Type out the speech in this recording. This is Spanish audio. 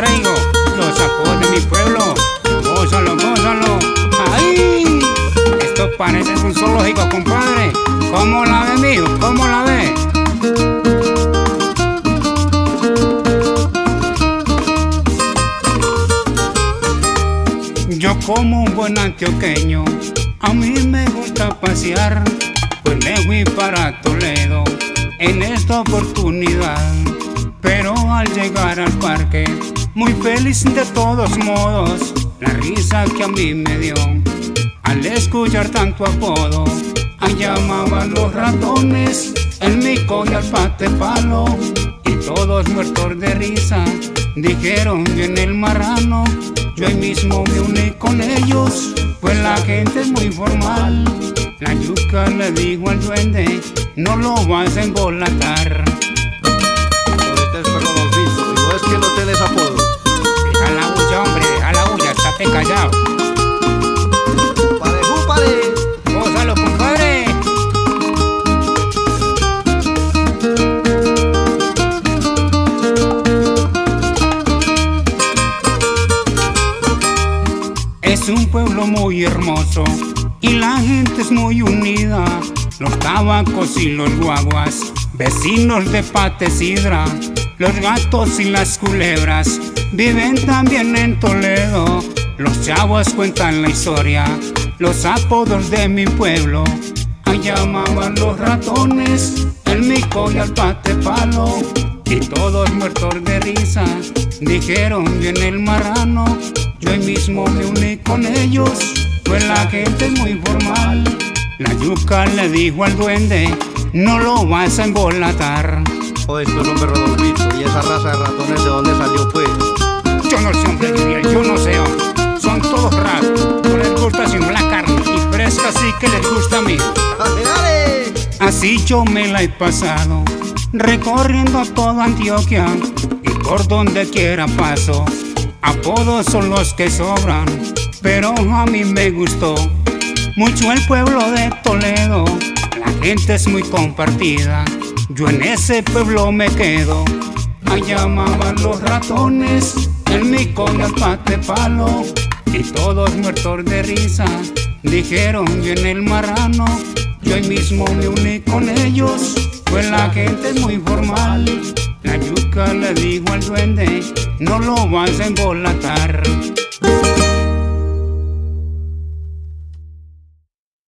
traigo los apodos de mi pueblo. Gózalo, gózalo. ¡Ay! Esto parece un zoológico, compadre. ¿Cómo la ve, mijo? ¿Cómo la ve? Yo como un buen antioqueño, a mí me gusta pasear, pues me fui para Toledo en esta oportunidad. Pero al llegar al parque, muy feliz de todos modos, la risa que a mí me dio al escuchar tanto apodo. Ahí llamaban los ratones, el mico y al pate palo, y todos muertos de risa. Dijeron en el marrano, yo ahí mismo me uní con ellos, pues la gente es muy formal. La yuca le dijo al duende, no lo vas a embolatar. Es un pueblo muy hermoso y la gente es muy unida. Los tabacos y los guaguas, vecinos de Patesidra, los gatos y las culebras viven también en Toledo. Los chavos cuentan la historia, los apodos de mi pueblo. Ahí llamaban los ratones, el mico y al pate palo. Y todos muertos de risa, dijeron viene el marrano. Yo mismo me uní con ellos, pues la gente es muy formal. La yuca le dijo al duende, no lo vas a embolatar. O esto es un perro y esa raza de ratones de dónde salió pues. Yo no sé, hombre, yo no sé, hombre. Así yo me la he pasado, recorriendo toda Antioquia y por donde quiera paso. Apodos son los que sobran, pero a mí me gustó mucho el pueblo de Toledo. La gente es muy compartida, yo en ese pueblo me quedo. Ahí llamaban los ratones, el mico y el pate palo, y todos muertos de risa. Dijeron viene el marrano, yo ahí mismo me uní con ellos, pues la gente es muy formal. La yuca le dijo al duende, no lo vas a embolatar.